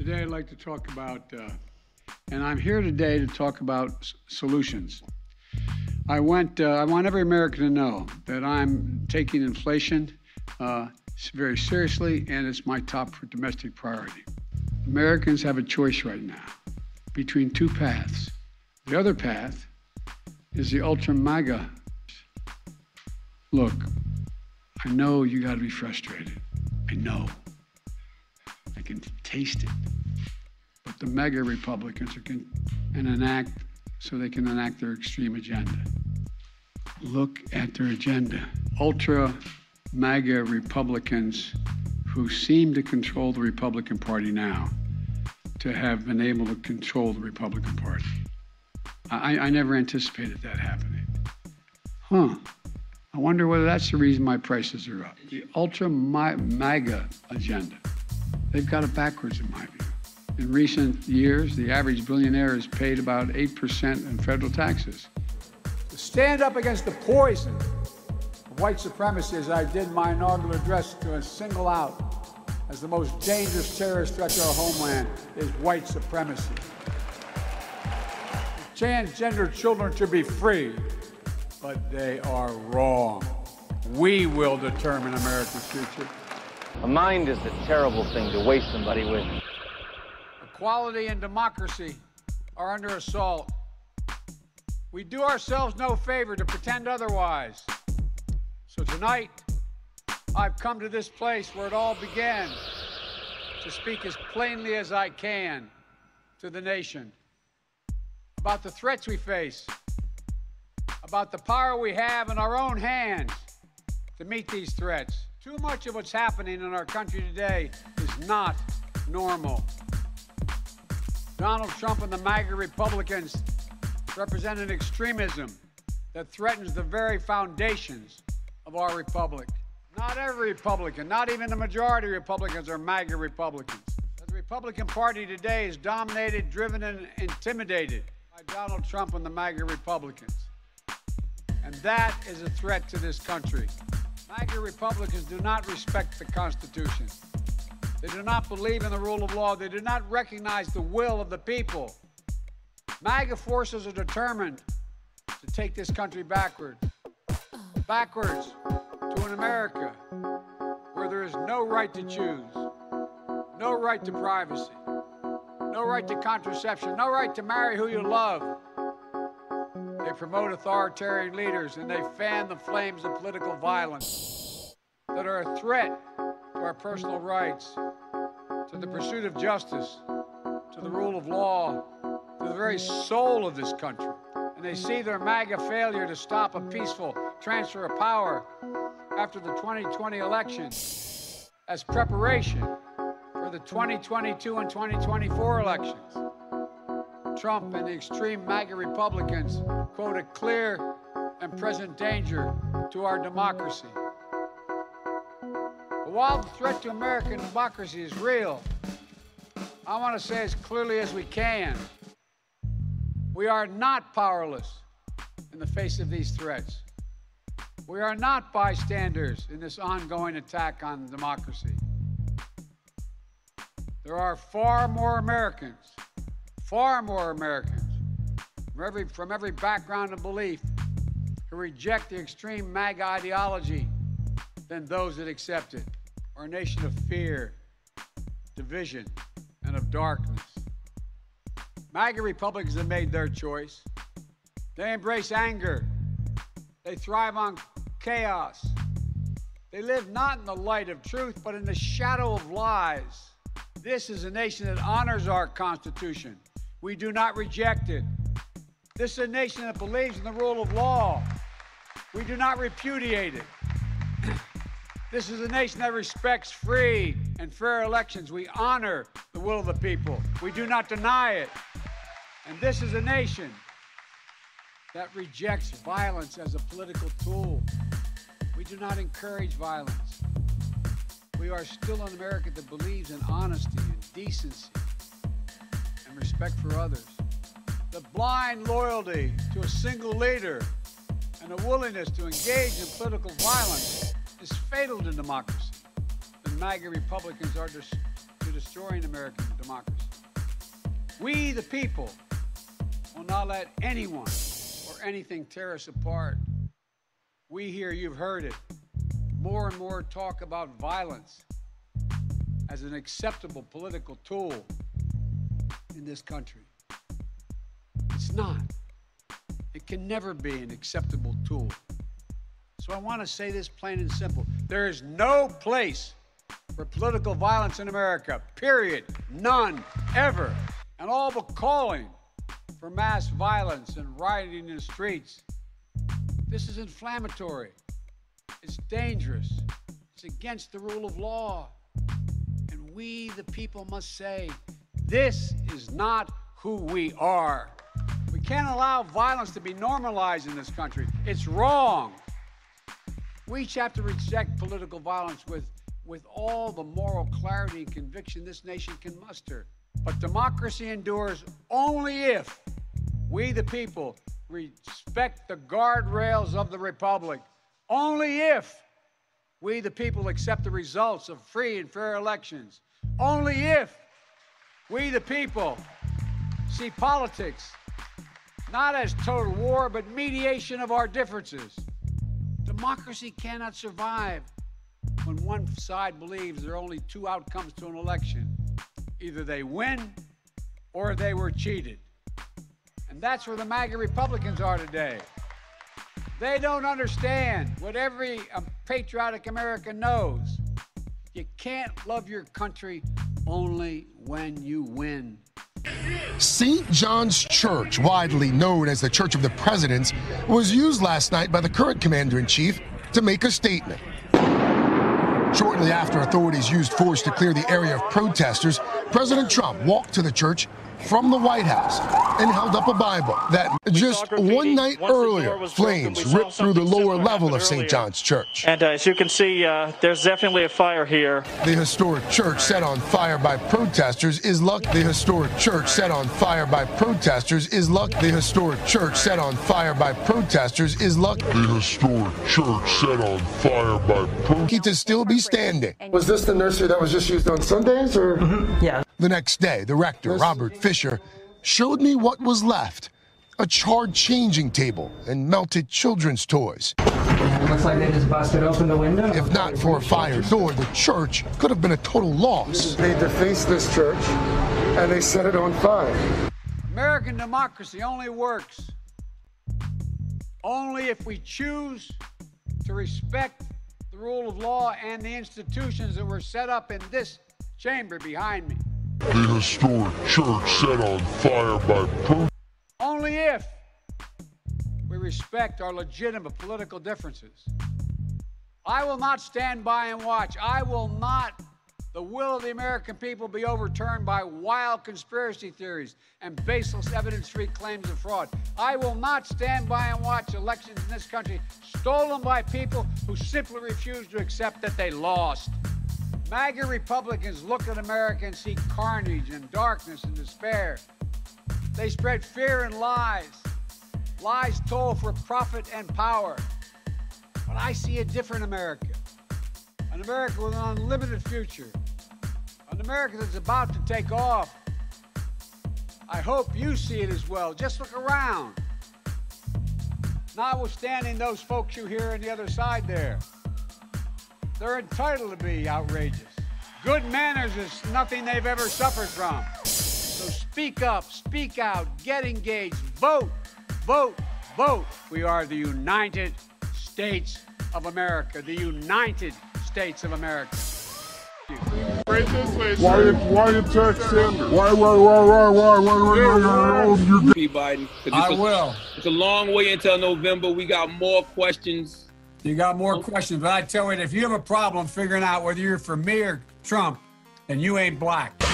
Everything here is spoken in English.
Today, I'd like to talk about, uh, and I'm here today to talk about s- solutions. I went. Uh, I want every American to know that I'm taking inflation uh, very seriously, and it's my top domestic priority. Americans have a choice right now between two paths. The other path is the ultra MAGA. Look, I know you got to be frustrated. I know. Can taste it. But the MAGA Republicans are can and enact so they can enact their extreme agenda. Look at their agenda. Ultra MAGA Republicans who seem to control the Republican Party now to have been able to control the Republican Party. I, I never anticipated that happening. Huh. I wonder whether that's the reason my prices are up. The ultra MAGA agenda. They've got it backwards, in my view. In recent years, the average billionaire has paid about 8% in federal taxes. To stand up against the poison of white supremacy, as I did in my inaugural address, to single out as the most dangerous terrorist threat to our homeland is white supremacy. Transgender children should be free, but they are wrong. We will determine America's future. A mind is a terrible thing to waste somebody with. Equality and democracy are under assault. We do ourselves no favor to pretend otherwise. So tonight, I've come to this place where it all began to speak as plainly as I can to the nation about the threats we face, about the power we have in our own hands to meet these threats. Too much of what's happening in our country today is not normal. Donald Trump and the MAGA Republicans represent an extremism that threatens the very foundations of our republic. Not every Republican, not even the majority of Republicans are MAGA Republicans. The Republican Party today is dominated, driven, and intimidated by Donald Trump and the MAGA Republicans. And that is a threat to this country. MAGA Republicans do not respect the Constitution. They do not believe in the rule of law. They do not recognize the will of the people. MAGA forces are determined to take this country backward. Backwards to an America where there is no right to choose, no right to privacy, no right to contraception, no right to marry who you love. They promote authoritarian leaders and they fan the flames of political violence that are a threat to our personal rights, to the pursuit of justice, to the rule of law, to the very soul of this country. And they see their MAGA failure to stop a peaceful transfer of power after the 2020 election as preparation for the 2022 and 2024 elections. Trump and the extreme MAGA Republicans quote a clear and present danger to our democracy. But while the threat to American democracy is real, I want to say as clearly as we can we are not powerless in the face of these threats. We are not bystanders in this ongoing attack on democracy. There are far more Americans, far more Americans from every, from every background and belief who reject the extreme MAGA ideology than those that accept it. Our nation of fear, division, and of darkness. MAGA Republicans have made their choice. They embrace anger. They thrive on chaos. They live not in the light of truth, but in the shadow of lies. This is a nation that honors our Constitution. We do not reject it. This is a nation that believes in the rule of law. We do not repudiate it. This is a nation that respects free and fair elections. We honor the will of the people. We do not deny it. And this is a nation that rejects violence as a political tool. We do not encourage violence. We are still an America that believes in honesty and decency respect for others. The blind loyalty to a single leader and a willingness to engage in political violence is fatal to democracy. The MAGA Republicans are des- destroying American democracy. We, the people, will not let anyone or anything tear us apart. We here, you've heard it, more and more talk about violence as an acceptable political tool in this country. It's not. It can never be an acceptable tool. So I want to say this plain and simple. There is no place for political violence in America, period. None, ever. And all the calling for mass violence and rioting in the streets. This is inflammatory. It's dangerous. It's against the rule of law. And we, the people, must say, this is not who we are. We can't allow violence to be normalized in this country. It's wrong. We each have to reject political violence with, with all the moral clarity and conviction this nation can muster. But democracy endures only if we, the people, respect the guardrails of the Republic. Only if we, the people, accept the results of free and fair elections. Only if we, the people, see politics not as total war, but mediation of our differences. Democracy cannot survive when one side believes there are only two outcomes to an election either they win or they were cheated. And that's where the MAGA Republicans are today. They don't understand what every um, patriotic American knows. You can't love your country only when you win. St. John's Church, widely known as the Church of the Presidents, was used last night by the current commander in chief to make a statement. Shortly after authorities used force to clear the area of protesters, President Trump walked to the church from the White House and held up a Bible that just one night earlier, flames ripped through the lower level of St. John's Church. And uh, as you can see, uh, there's definitely a fire here. The historic church set on fire by protesters is luck. The historic church set on fire by protesters is luck. The historic church set on fire by protesters is luck. The historic church set on fire by protesters to still be standing. Was this the nursery that was just used on Sundays, or? Mm-hmm. Yeah. The next day, the rector, Robert Fisher, showed me what was left a charred changing table and melted children's toys. looks like they just busted open the window. If not for a fire door, the church could have been a total loss. They defaced this church and they set it on fire. American democracy only works only if we choose to respect the rule of law and the institutions that were set up in this chamber behind me. The historic church set on fire by protesters. Only if we respect our legitimate political differences. I will not stand by and watch. I will not, the will of the American people, be overturned by wild conspiracy theories and baseless evidence free claims of fraud. I will not stand by and watch elections in this country stolen by people who simply refuse to accept that they lost. MAGA Republicans look at America and see carnage and darkness and despair. They spread fear and lies, lies told for profit and power. But I see a different America, an America with an unlimited future, an America that's about to take off. I hope you see it as well. Just look around. Notwithstanding those folks you hear on the other side there. They're entitled to be outrageous. Good manners is nothing they've ever suffered from. So speak up, speak out, get engaged, vote, vote, vote. We are the United States of America, the United States of America. Why, why attack Sanders? Why, why, why, why, why, why, why, why, why, Biden. I will. It's a long way until November. We got more questions. You got more questions, but I tell you, if you have a problem figuring out whether you're for me or Trump, then you ain't black.